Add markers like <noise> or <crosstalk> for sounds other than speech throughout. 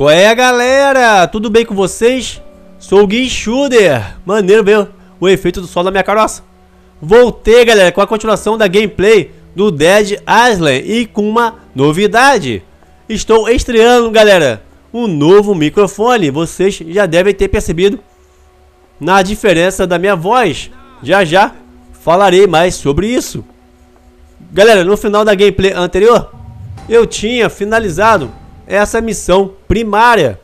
Qual é, galera? Tudo bem com vocês? Sou o Gui Schuder. Maneiro ver o efeito do sol na minha caroça. Voltei, galera, com a continuação da gameplay do Dead Island e com uma novidade. Estou estreando, galera, um novo microfone. Vocês já devem ter percebido na diferença da minha voz. Já já falarei mais sobre isso. Galera, no final da gameplay anterior, eu tinha finalizado essa missão primária.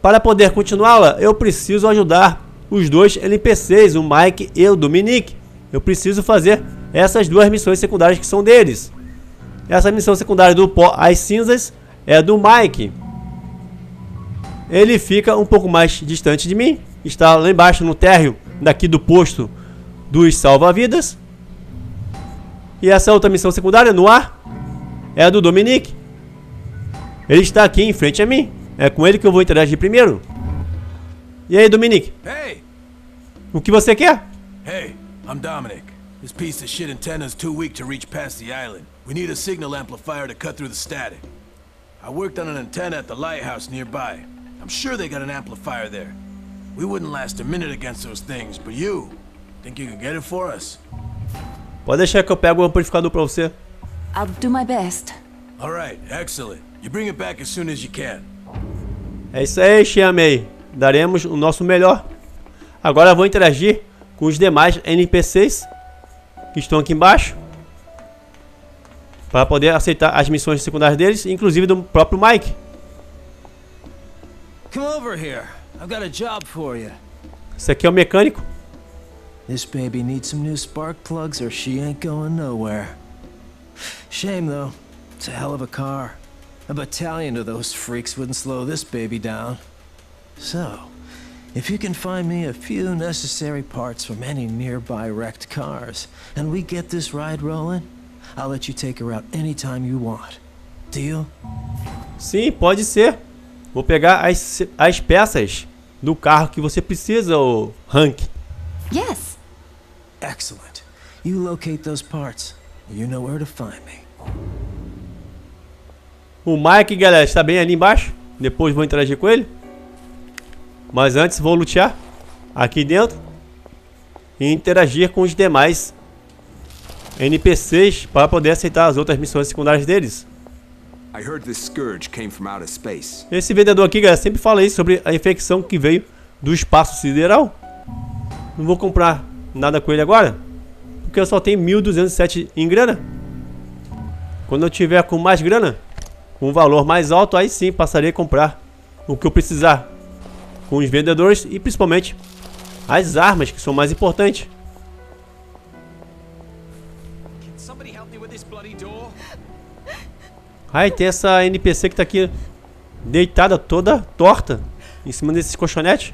Para poder continuá-la, eu preciso ajudar os dois NPCs, o Mike e o Dominique. Eu preciso fazer essas duas missões secundárias que são deles. Essa missão secundária do pó às cinzas é do Mike. Ele fica um pouco mais distante de mim. Está lá embaixo no térreo daqui do posto dos salva-vidas. E essa outra missão secundária no ar é a do Dominique. Ele está aqui em frente a mim. É com ele que eu vou interagir primeiro. E aí, Dominique? Hey! O que você quer? Hey, I'm Dominic. This piece of shit antenna's too weak to reach past the island. We need a signal amplifier to cut through the static. I worked on an antenna at the lighthouse nearby. I'm sure they got an amplifier there. We wouldn't last a minute against those things, but you, think you can get it for us? Pode deixar que eu pego o amplificador pra você. I'll do my best. Alright, excellent. You bring it back as soon as you can. É isso aí, Xiamei. Daremos o nosso melhor. Agora vou interagir com os demais NPCs que estão aqui embaixo. Para poder aceitar as missões secundárias deles, inclusive do próprio Mike. Come over here. I've got a job for you. Esse aqui é o mecânico. This baby needs some new spark plugs or she ain't going nowhere. Shame though. It's a hell of a car. A battalion of those freaks wouldn't slow this baby down. So, if you can find me a few necessary parts from any nearby wrecked cars, and we get this ride rolling, I'll let you take her out anytime you want. Deal? Sim, pode ser. Vou pegar as, as peças do carro que você precisa, o Hank. Yes. Excellent. You locate those parts. You know where to find me. O Mike, galera, está bem ali embaixo. Depois vou interagir com ele. Mas antes vou lutear aqui dentro. E interagir com os demais NPCs para poder aceitar as outras missões secundárias deles. Esse vendedor aqui, galera, sempre fala isso sobre a infecção que veio do espaço sideral. Não vou comprar nada com ele agora. Porque eu só tenho 1.207 em grana. Quando eu tiver com mais grana, com um valor mais alto, aí sim passarei a comprar o que eu precisar com os vendedores e principalmente as armas que são mais importantes. Aí tem essa NPC que tá aqui deitada toda torta em cima desses colchonetes.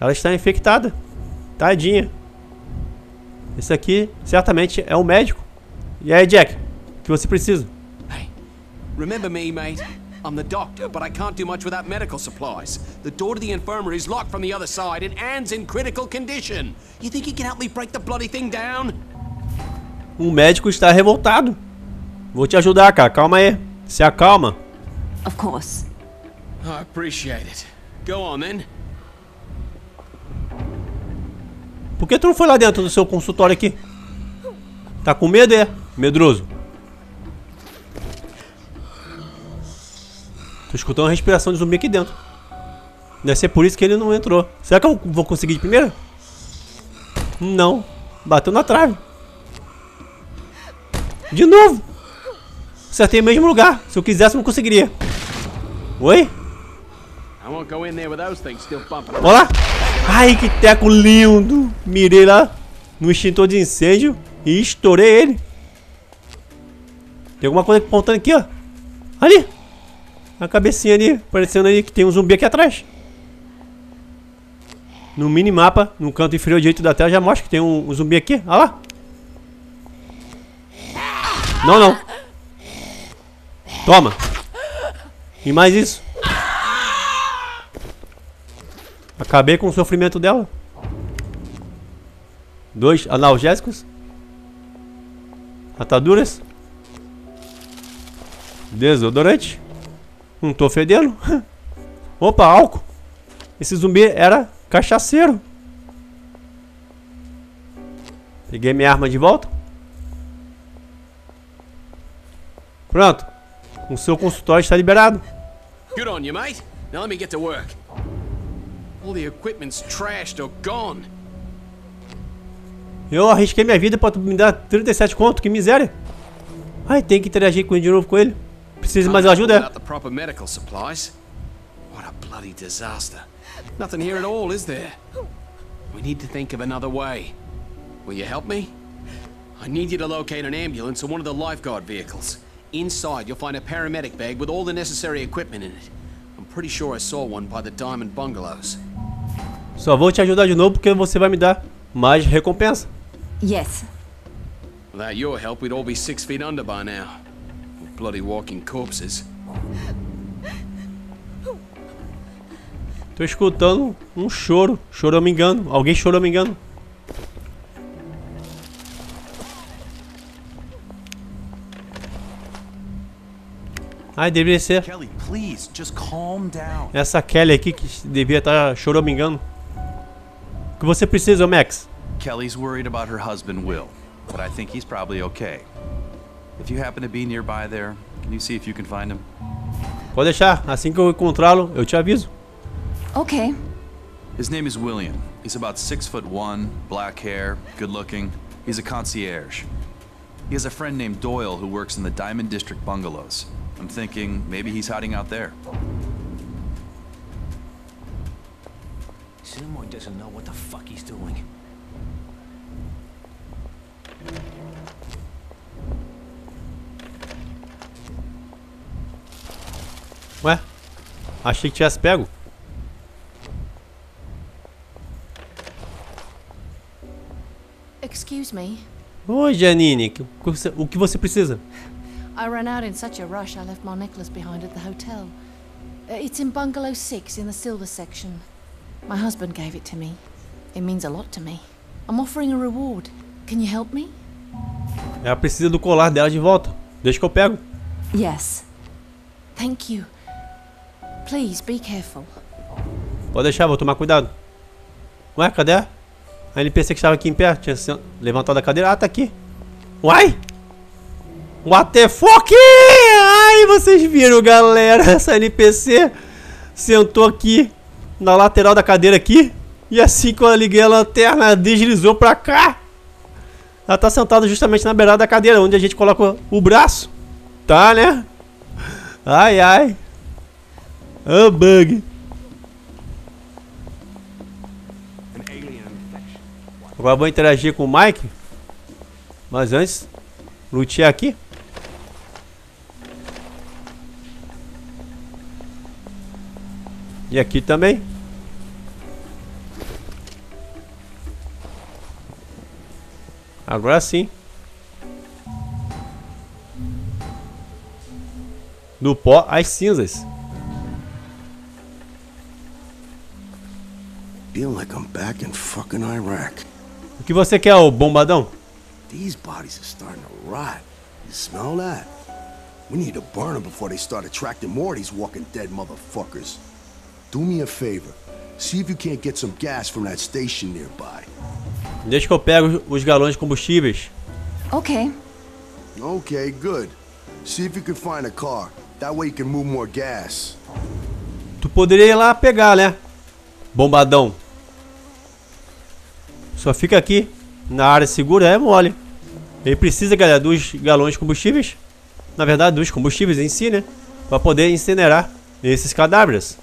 Ela está infectada. Tadinha. Esse aqui certamente é o médico. E aí, Jack? O que você precisa? Remember me, mate? I'm the doctor, but I can't do much without medical supplies. The door to the infirmary is locked from the other side, and Anne's in critical condition. You think you can help me break the bloody thing down? Um médico está revoltado. Vou te ajudar, cara. Calma aí. Se acalma. Of course. I appreciate it. Go on then. Por que tu não foi lá dentro do seu consultório aqui? Tá com medo, é? Medroso. Tô escutando a respiração de zumbi aqui dentro. Deve ser por isso que ele não entrou. Será que eu vou conseguir de primeira? Não. Bateu na trave. De novo. Acertei o mesmo lugar. Se eu quisesse, não conseguiria. Oi? Olha lá. Ai, que teco lindo. Mirei lá no extintor de incêndio e estourei ele. Tem alguma coisa apontando aqui, ó. Ali. A cabecinha ali, parecendo ali que tem um zumbi aqui atrás. No minimapa, no canto inferior direito da tela, já mostra que tem um, um zumbi aqui. Olha lá. Não, não. Toma. E mais isso. Acabei com o sofrimento dela. Dois analgésicos. Ataduras. Desodorante. Não tô fedendo. <laughs> Opa, álcool. Esse zumbi era cachaceiro. Peguei minha arma de volta. Pronto. O seu consultório está liberado. Good on you, mate. Now let me get to work. All the equipment's trashed or gone. Eu arrisquei minha vida pra tu me dar 37 conto, que miséria. Ai, tem que interagir com ele de novo com ele. Precisa de mais ajuda? Without the proper medical supplies. What a bloody disaster. Nothing here at all, is there? We need to think of another way. Will you help me? I need you to locate an ambulance or one of the lifeguard vehicles. Inside, you'll find a paramedic bag with all the necessary equipment in it. I'm pretty sure I saw one by the Diamond Bungalows. Só vou te ajudar de novo porque você vai me dar mais recompensa. Yes. Without your help, we'd all be six feet under by now. Bloody walking corpses. Tô escutando um choro. Chorou me engano. Alguém chorou me engano. Ai, deveria ser Kelly, please, just calm down. essa Kelly aqui que devia estar chorou me engano. O que você precisa, Max? Kelly's worried about her husband, Will, but I think he's probably okay. If you happen to be nearby there, can you see if you can find him? Pode deixar. Assim que eu encontrá-lo, eu te aviso. Okay. His name is William. He's about six foot one, black hair, good looking. He's a concierge. He has a friend named Doyle who works in the Diamond District bungalows. I'm thinking maybe he's hiding out there. Seymour doesn't know what the fuck he's doing. Ué? Achei que tivesse pego. Excuse me. Oi, Janine. O que você precisa? I ran out in such a rush I left my necklace behind at the hotel. Uh, It's in bungalow 6 in the silver section. My husband gave it to me. It means a lot to me. I'm offering a reward. Can you help me? Ela precisa do colar dela de volta. Deixa que eu pego. Yes. Thank you. Please be careful. Pode deixar, vou tomar cuidado. Ué, cadê? A NPC que estava aqui em pé, tinha levantado a cadeira. Ah, tá aqui. Uai! What the fuck? Ai, vocês viram, galera? Essa NPC sentou aqui na lateral da cadeira aqui. E assim que eu liguei a lanterna, ela deslizou pra cá. Ela tá sentada justamente na beirada da cadeira, onde a gente coloca o braço. Tá, né? Ai, ai. Ah, bug. Agora vou interagir com o Mike. Mas antes, lutear aqui. E aqui também. Agora sim. Do pó às cinzas. Feel like I'm back in fucking Iraq. O que você quer, ô bombadão? These bodies are starting to rot. You smell that? We need to burn them before they start attracting more of these walking dead motherfuckers. Do me a favor. See if you can't get some gas from that station nearby. Deixa que eu pego os galões de combustíveis. Okay. Okay, good. See if you can find a car. That way you can move more gas. Tu poderia ir lá pegar, né? Bombadão. Só fica aqui. Na área segura é mole. Ele precisa, galera, dos galões de combustíveis. Na verdade, dos combustíveis em si, né? Pra poder incinerar esses cadáveres.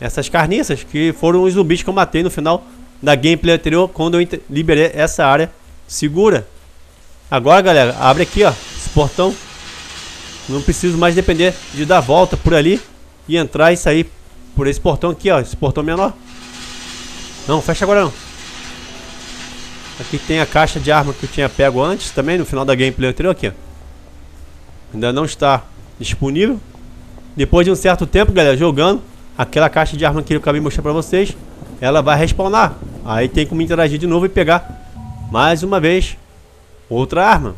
Essas carniças que foram os zumbis que eu matei no final da gameplay anterior. Quando eu liberei essa área segura. Agora, galera, abre aqui, ó. Esse portão. Não preciso mais depender de dar volta por ali e entrar e sair por esse portão aqui, ó. Esse portão menor. Não, fecha agora não. Aqui tem a caixa de arma que eu tinha pego antes também, no final da gameplay anterior aqui. Ainda não está disponível. Depois de um certo tempo, galera, jogando, aquela caixa de arma que eu acabei de mostrar pra vocês, ela vai respawnar. Aí tem como interagir de novo e pegar mais uma vez outra arma.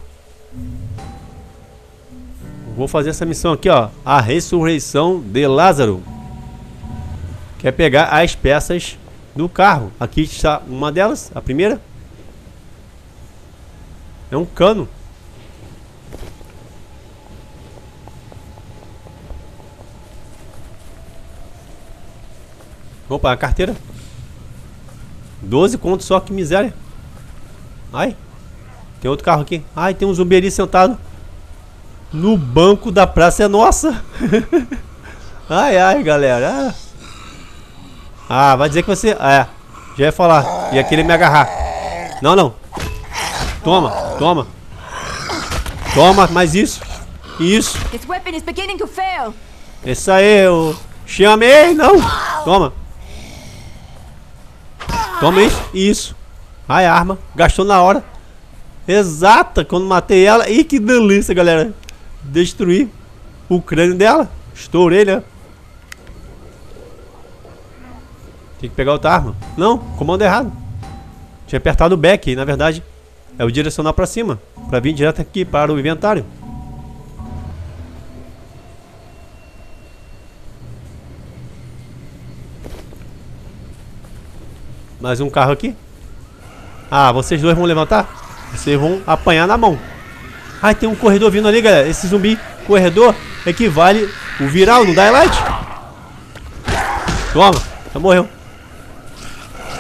Vou fazer essa missão aqui, ó. A ressurreição de Lázaro. Que é pegar as peças do carro. Aqui está uma delas, a primeira. É um cano. Opa, a carteira. 12 contos só, que miséria. Ai. Tem outro carro aqui. Ai, tem um zumbi ali sentado. No banco da praça é nossa. <laughs> ai, ai, galera. Ah. vai dizer que você... É, já ia falar. Ia querer me agarrar. Não, não. Toma, toma. Toma, mais isso. Isso. Isso aí, eu chamei, não. Toma. Toma isso. Isso. Ai, arma. Gastou na hora. Exata, quando matei ela. Ih, que delícia, galera. Destruir o crânio dela. Estourei, né? Tem que pegar outra arma. Não, comando errado. Tinha apertado o back, na verdade é o direcional para cima, para vir direto aqui para o inventário. Mais um carro aqui. Ah, vocês dois vão levantar? Vocês vão apanhar na mão. Ai, tem um corredor vindo ali, galera. Esse zumbi corredor equivale o viral no Daylight. Toma, já morreu.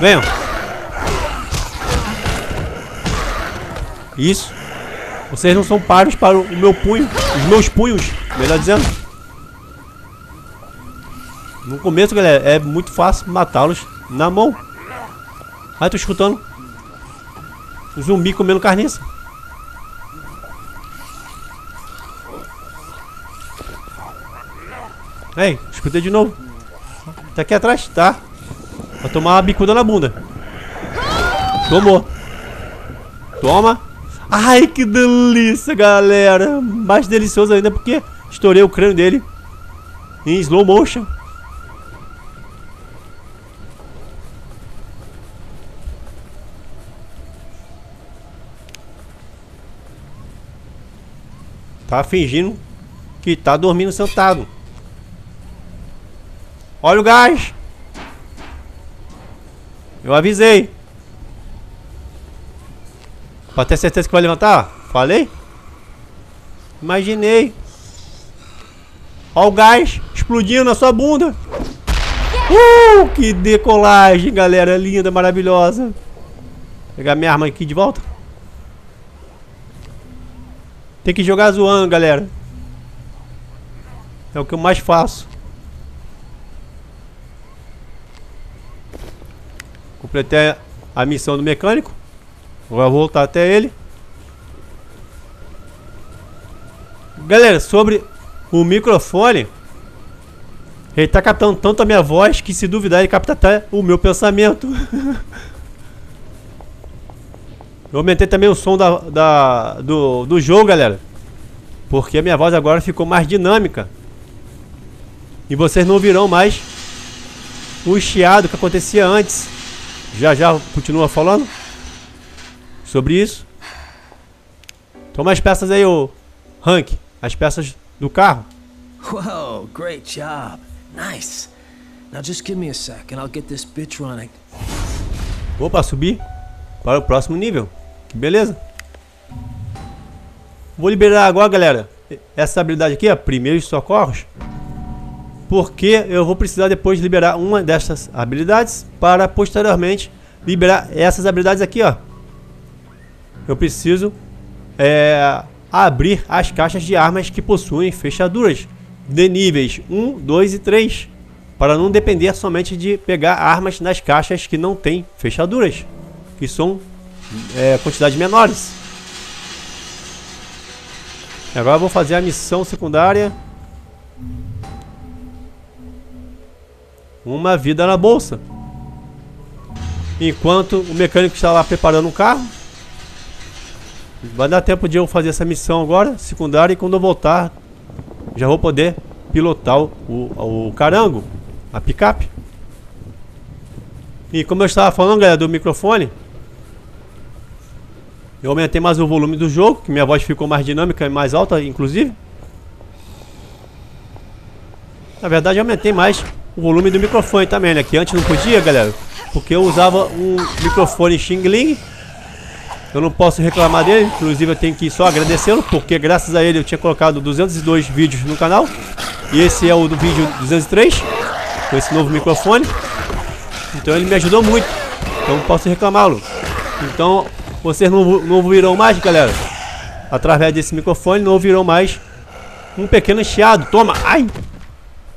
Venham. Isso. Vocês não são paros para o meu punho. Os meus punhos, melhor dizendo. No começo, galera, é muito fácil matá-los na mão. Ai, tô escutando. Um zumbi comendo carniça. Ei, escutei de novo. Tá aqui atrás, tá? Vai tomar uma bicuda na bunda. Tomou. Toma. Ai, que delícia, galera. Mais delicioso ainda porque estourei o crânio dele em slow motion. Tá fingindo que tá dormindo sentado. Olha o gás. Eu avisei. Pra ter certeza que vai levantar? Falei? Imaginei. Ó o gás explodindo na sua bunda. Uh, que decolagem, galera. Linda, maravilhosa. Vou pegar minha arma aqui de volta. Tem que jogar zoando, galera. É o que eu mais faço. Completei a missão do mecânico. Vou voltar até ele. Galera, sobre o microfone, ele tá captando tanto a minha voz que se duvidar ele capta até o meu pensamento. <laughs> Eu aumentei também o som da, da, do, do jogo, galera. Porque a minha voz agora ficou mais dinâmica. E vocês não virão mais o chiado que acontecia antes. Já já continua falando sobre isso. Toma as peças aí, o Hank. As peças do carro. Whoa, great job. Nice. Now just give me a sec and I'll get this bitch running. Opa, subir para o próximo nível. Que beleza. Vou liberar agora, galera, essa habilidade aqui, ó, primeiros socorros. Porque eu vou precisar depois liberar uma dessas habilidades para posteriormente liberar essas habilidades aqui, ó eu preciso é, abrir as caixas de armas que possuem fechaduras de níveis 1, 2 e 3 para não depender somente de pegar armas nas caixas que não tem fechaduras, que são é, quantidades menores. Agora eu vou fazer a missão secundária. Uma vida na bolsa. Enquanto o mecânico está lá preparando um carro, Vai dar tempo de eu fazer essa missão agora, secundária, e quando eu voltar, já vou poder pilotar o, o, carango, a picape. E como eu estava falando, galera, do microfone, eu aumentei mais o volume do jogo, que minha voz ficou mais dinâmica e mais alta, inclusive. Na verdade, eu aumentei mais o volume do microfone também, né? Que antes não podia, galera. Porque eu usava um microfone Xing Ling. Eu não posso reclamar dele, inclusive eu tenho que só agradecê-lo, porque graças a ele eu tinha colocado 202 vídeos no canal. E esse é o do vídeo 203, com esse novo microfone. Então ele me ajudou muito, então não posso reclamá-lo. Então vocês não, não ouvirão mais, galera. Através desse microfone não ouvirão mais um pequeno chiado. Toma! Ai!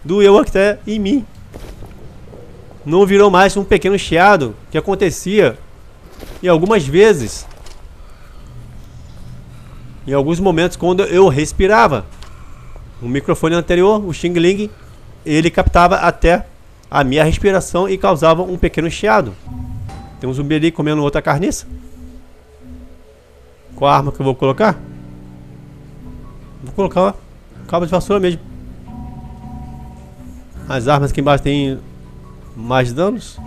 Doeu até em mim. Não virou mais um pequeno chiado que acontecia e algumas vezes. Em alguns momentos quando eu respirava. O microfone anterior, o Xing Ling, ele captava até a minha respiração e causava um pequeno chiado. Tem um zumbi ali comendo outra carniça. Qual a arma que eu vou colocar? Vou colocar cabo de vassoura mesmo. As armas aqui embaixo tem mais danos.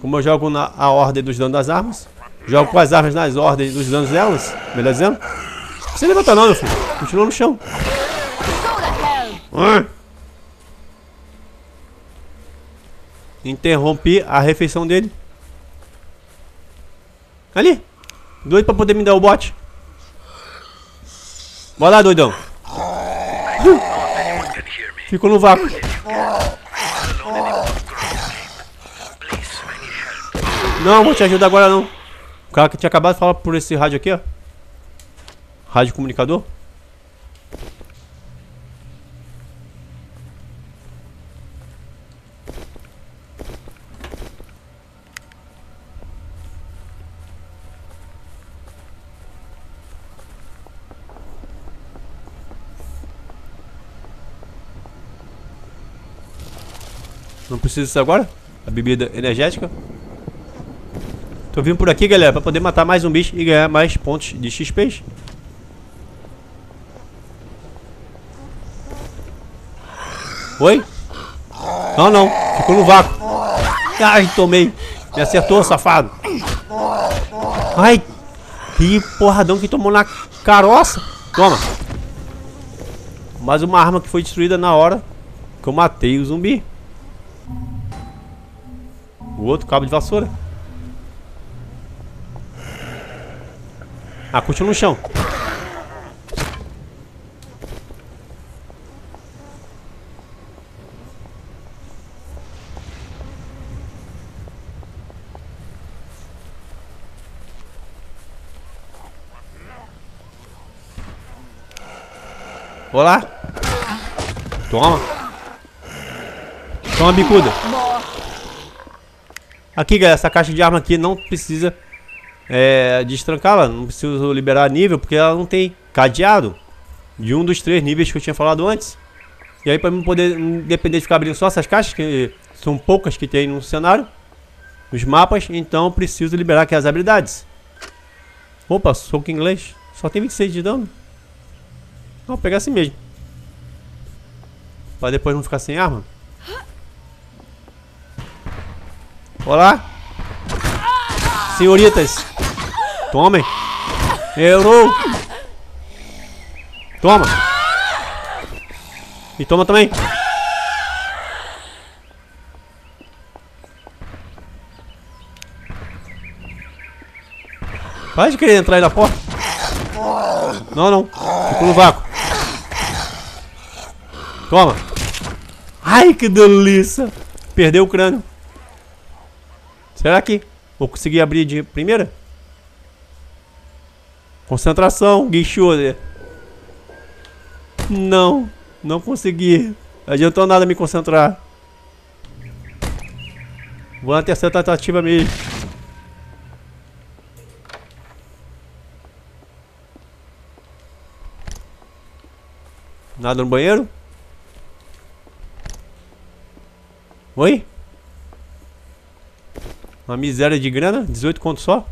Como eu jogo na a ordem dos danos das armas. Jogo com as armas nas ordens dos danos delas. Melhor dizendo. Não precisa levantar não, meu filho. Continua no chão. Ah. Interrompi a refeição dele. Ali. Doido pra poder me dar o bote. Bora lá, doidão. Ficou no vácuo. Não, vou te ajudar agora não. O cara que tinha acabado de falar por esse rádio aqui, ó. Rádio comunicador. Não precisa disso agora? A bebida energética. Tô vindo por aqui, galera, pra poder matar mais um bicho e ganhar mais pontos de XP. Oi? Não, não. Ficou no vácuo. Ai, tomei. Me acertou, safado. Ai. Que porradão que tomou na caroça. Toma. Mais uma arma que foi destruída na hora que eu matei o zumbi. O outro cabo de vassoura. Ah, continua no chão. Olá. Toma. Toma, bicuda. Aqui, galera, essa caixa de arma aqui não precisa é, destrancá-la. Não preciso liberar nível, porque ela não tem cadeado. De um dos três níveis que eu tinha falado antes. E aí, pra mim poder depender de ficar abrindo só essas caixas, que são poucas que tem no cenário, nos mapas, então preciso liberar aqui as habilidades. Opa, soco inglês. Só tem 26 de dano. Vou pegar assim mesmo. Pra depois não ficar sem arma. Olá. Senhoritas. Tomem. Errou. Toma. E toma também. Para de querer entrar aí na porta. Não, não. Ficou no vácuo. Toma. Ai, que delícia. Perdeu o crânio. Será que vou conseguir abrir de primeira? Concentração, guichou. Não, não consegui. Não adiantou nada me concentrar. Vou na terceira tentativa mesmo. Nada no banheiro? Oi? Uma miséria de grana, 18 conto só.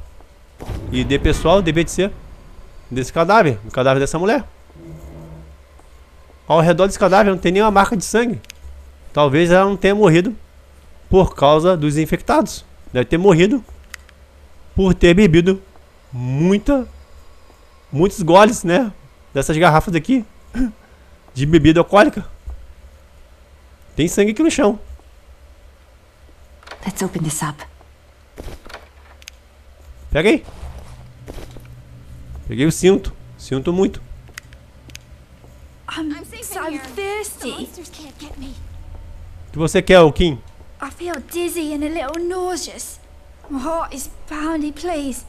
E de pessoal, devia de ser desse cadáver, o cadáver dessa mulher. Ao redor desse cadáver não tem nenhuma marca de sangue. Talvez ela não tenha morrido por causa dos infectados. Deve ter morrido por ter bebido muita muitos goles, né, dessas garrafas aqui de bebida alcoólica. Tem sangue aqui no chão. Open this up. Pega aí. Peguei o cinto. Sinto muito. I'm, I'm thirsty. monsters can't get me. O que você quer, Kim? I feel dizzy and a little nauseous. My heart is pounding, please.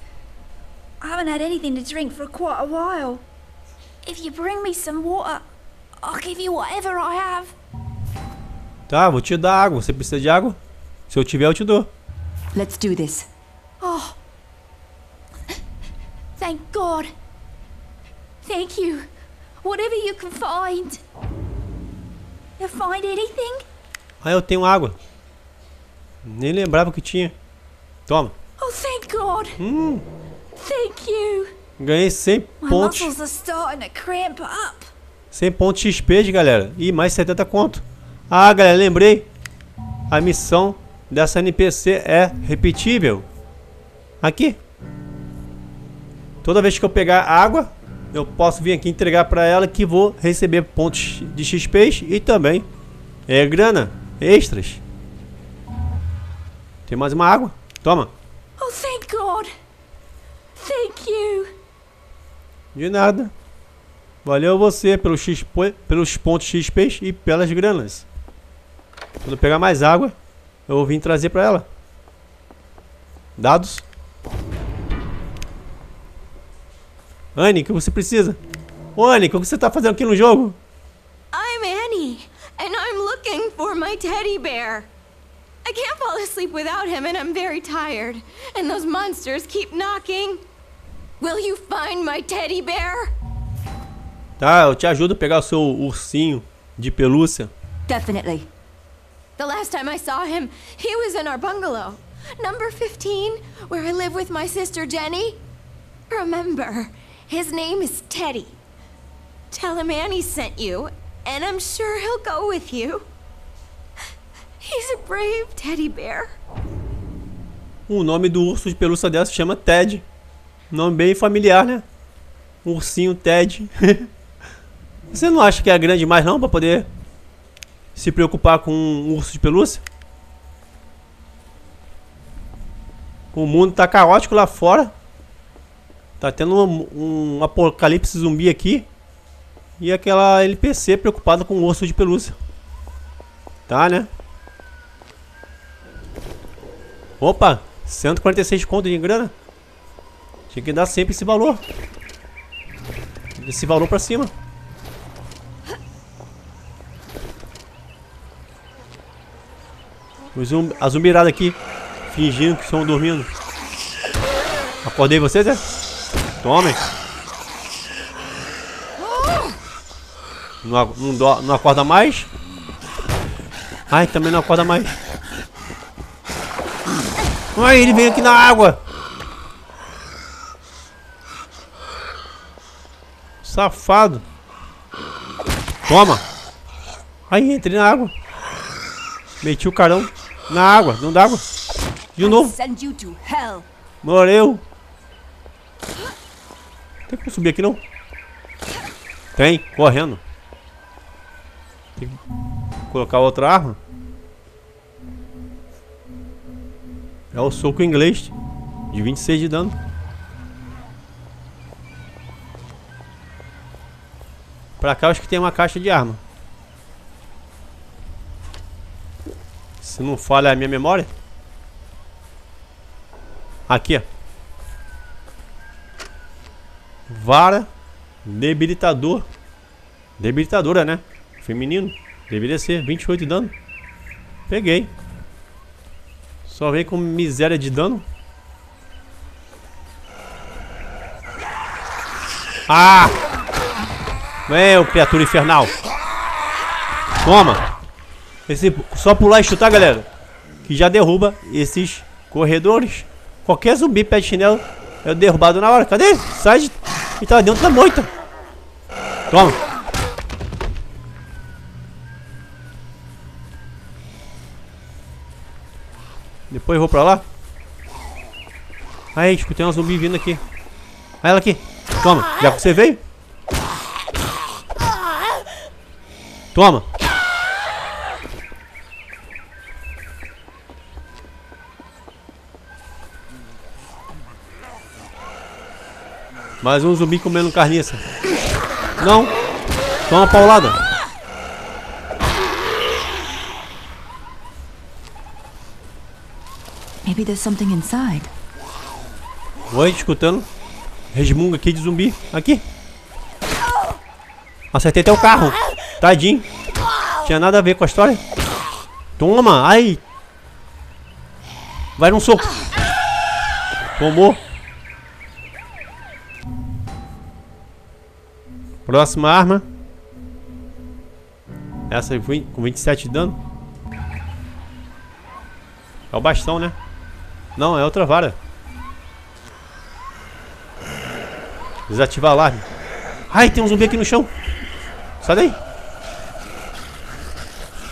I haven't had anything to drink for quite a while. If you bring me some water, I'll give you whatever I have. Tá, vou te dar água. Você precisa de água? Se eu tiver, eu te dou. Let's do this. Oh. Thank God. Thank you. Whatever you can find. You find anything? Ah, eu tenho água. Nem lembrava que tinha. Toma. Oh, thank God. Hum, Thank you. ganhei 100 My pontos. muscles are starting to cramp up. 100 pontos XP, de galera. E mais 70 conto. Ah, galera, lembrei. A missão dessa NPC é repetível. Aqui. Toda vez que eu pegar água, eu posso vir aqui entregar para ela que vou receber pontos de XP e também é grana extras. Tem mais uma água? Toma. Oh, thank God. Thank you. De nada. Valeu você pelos, XP, pelos pontos XP e pelas granas. Quando eu pegar mais água, eu vou vir trazer pra ela. Dados. Annie, o que você precisa? Ô Annie, o que você tá fazendo aqui no jogo? I'm Annie, and I'm looking for my teddy bear. I can't fall asleep without him, and I'm very tired. And those monsters keep knocking. Will you find my teddy bear? Tá, eu te ajudo a pegar o seu ursinho de pelúcia. Definitely. The last time I saw him, he was in our bungalow. Number 15, where I live with my sister Jenny. Remember, his name is Teddy. Tell him Annie sent you, and I'm sure he'll go with you. He's a brave teddy bear. O nome do urso de pelúcia dela se chama Ted. Nome bem familiar, né? Ursinho Ted. <laughs> Você não acha que é grande demais não pra poder se preocupar com um urso de pelúcia? O mundo tá caótico lá fora. Tá tendo um, um apocalipse zumbi aqui. E aquela NPC preocupada com o urso de pelúcia. Tá, né? Opa, 146 conto de grana. Tinha que dar sempre esse valor. Esse valor pra cima. Os zumbi, a zumbirada aqui, fingindo que estão dormindo. Acordei vocês, é? Tomem. Não, não, dó- não acorda mais? Ai, também não acorda mais. Ai, ele veio aqui na água. Safado. Toma. Aí, entrei na água. Meti o carão na água. Não dá água. De novo. Morreu. Tem como subir aqui não? Tem, correndo. Tem que colocar outra arma. É o soco inglês. De 26 de dano. Pra cá eu acho que tem uma caixa de arma. Se não falha a minha memória. Aqui, ó. Vara. Debilitador. Debilitadora, né? Feminino. Deveria ser 28 de dano. Peguei. Só vem com miséria de dano. Ah! Ô criatura infernal. Toma. Esse, só pular e chutar, galera. Que já derruba esses corredores. Qualquer zumbi pé de chinelo é derrubado na hora. Cadê? Sai de... Ele tava dentro da moita. Toma. Depois eu vou pra lá. Aí, escutei uma zumbi vindo aqui. Olha ela aqui. Toma. Já que você veio? Toma. Mais um zumbi comendo carniça. Não. Toma uma paulada. Maybe there's something inside. Oi, escutando. Resmunga aqui de zumbi. Aqui. Acertei até o carro. Tadinho. Tinha nada a ver com a história. Toma. Ai. Vai num soco. Tomou. Próxima arma. Essa com 27 de dano. É o bastão, né? Não, é outra vara. Desativar alarme. Ai, tem um zumbi aqui no chão. Sai daí.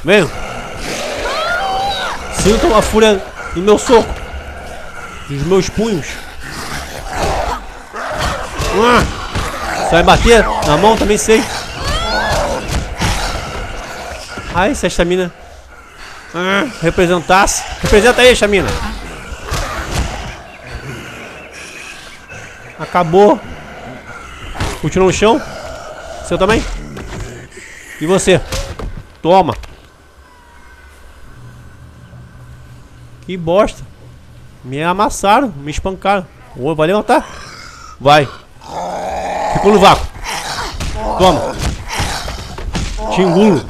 Venham. Sintam a fúria do meu soco. Dos meus punhos. Ah. Sai bater na mão também sei. Ai, se a estamina representasse. Representa aí, estamina. Acabou. Continua no chão. Seu também? E você? Toma. Que bosta. Me amassaram, me espancaram. Oh, vai levantar? Vai. Ficou no vácuo. Toma. Tingulo.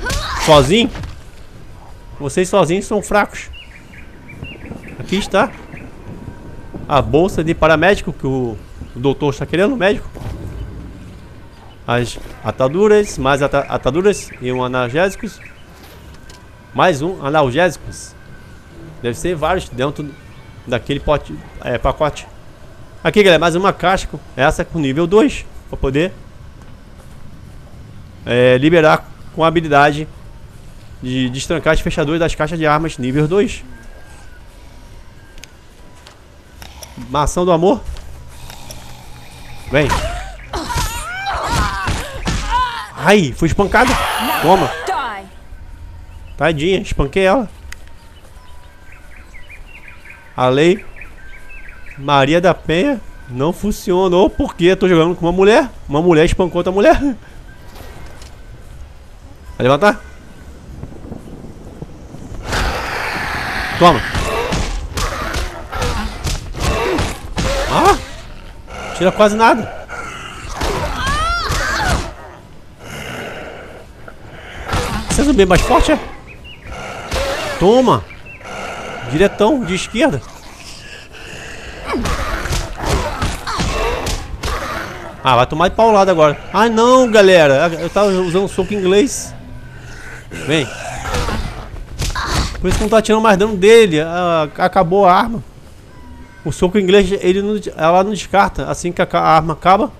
Sozinho? Vocês sozinhos são fracos. Aqui está. A bolsa de paramédico que o, o doutor está querendo, o médico. As ataduras, mais ata ataduras e um analgésicos. Mais um analgésicos. Deve ser vários dentro daquele pote, é, pacote. Aqui, galera, mais uma caixa. Essa com nível 2. Para poder é, liberar com a habilidade de destrancar as fechaduras das caixas de armas nível 2. Maçã do amor. Vem. Ai, fui espancado. Toma. Tadinha, espanquei ela. A lei Maria da Penha não funcionou porque tô jogando com uma mulher. Uma mulher espancou outra mulher. Vai levantar? Toma. Ah! Tira quase nada. Você é zumbi mais forte, é? Toma. Diretão, de esquerda. Ah, vai tomar de paulada agora. Ah, não, galera. Eu tava usando soco inglês. Vem. Por isso que não tá tirando mais dano dele. Ah, acabou a arma. O soco inglês, ele não, ela não descarta. Assim que a arma acaba,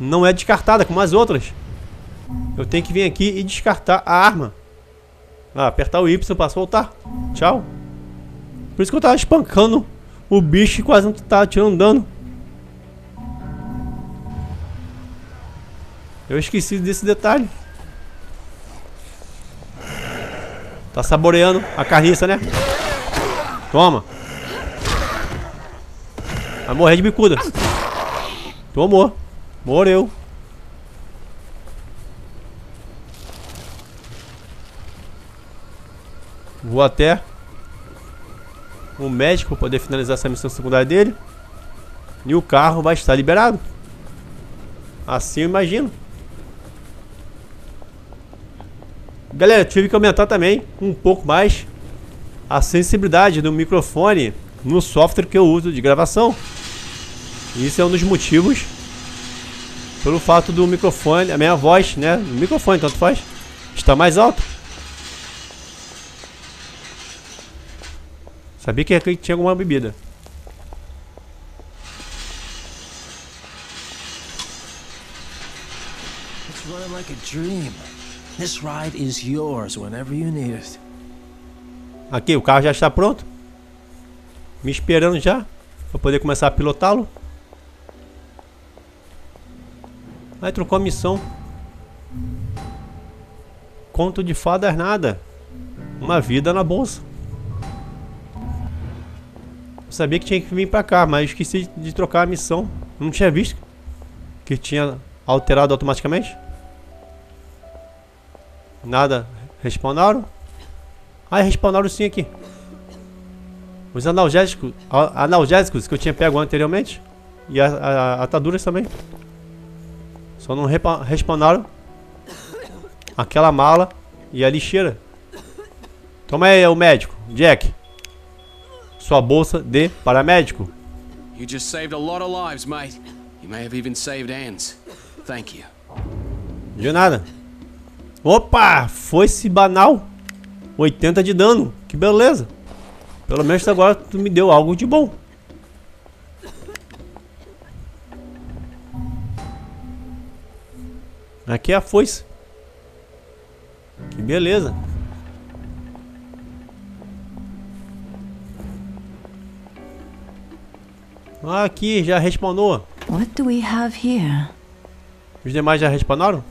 não é descartada como as outras. Eu tenho que vir aqui e descartar a arma. Ah, apertar o Y para soltar. Tchau. Por isso que eu tava espancando o bicho e quase não tava tirando dano. Eu esqueci desse detalhe. Tá saboreando a carniça, né? Toma. Vai morrer de bicuda. Tomou. Morreu. Vou até o médico para poder finalizar essa missão secundária dele. E o carro vai estar liberado. Assim eu imagino. Galera, tive que aumentar também um pouco mais a sensibilidade do microfone no software que eu uso de gravação. Isso é um dos motivos pelo fato do microfone, a minha voz, né, o microfone tanto faz, está mais alto. Sabia que aqui tinha alguma bebida. It's running like a dream. This ride is yours whenever you need it. Aqui, o carro já está pronto. Me esperando já. Para poder começar a pilotá-lo. Aí trocou a missão. Conto de fadas nada. Uma vida na bolsa. Sabia que tinha que vir pra cá, mas esqueci de trocar a missão. Não tinha visto que tinha alterado automaticamente. Nada. Respawnaram. Ah, respawnaram sim aqui. Os analgésicos, analgésicos que eu tinha pego anteriormente. E as ataduras também. Só não respawnaram aquela mala e a lixeira. Toma aí, o médico. Jack. Sua bolsa de paramédico. You just saved a lot of lives, mate. You may have even saved Anne's. Thank you. De nada. Opa! Foi-se banal. 80 de dano. Que beleza. Pelo menos agora tu me deu algo de bom. Aqui é a foice. Que beleza. Aqui, já respawnou. What do we have here? Os demais já respawnaram?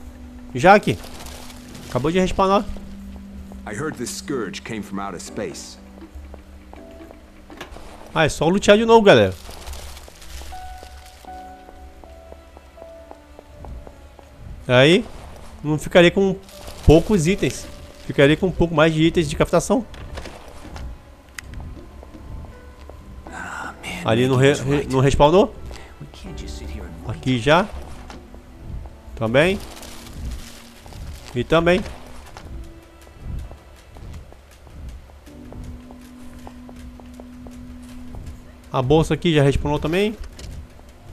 Já aqui. Acabou de respawnar. I heard this scourge came from outer space. Ah, é só lutear de novo, galera. Aí, não ficaria com poucos itens. Ficaria com um pouco mais de itens de captação. Ali no, re, re, no respawnou. Aqui já. Também. E também. A bolsa aqui já respawnou também.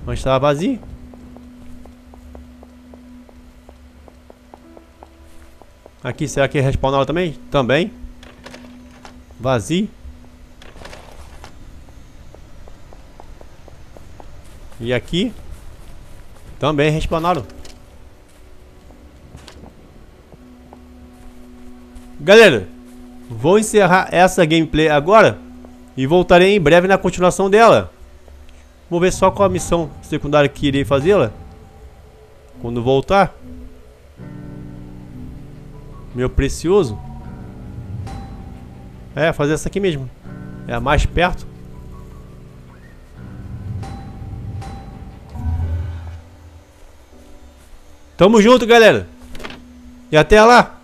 Mas estava vazio. Aqui, será que respawnaram também? Também. Vazio. E aqui também respawnaram. Galera, vou encerrar essa gameplay agora e voltarei em breve na continuação dela. Vou ver só qual a missão secundária que irei fazê-la. Quando voltar. Meu precioso. É, fazer essa aqui mesmo. É a mais perto. Tamo junto, galera. E até lá.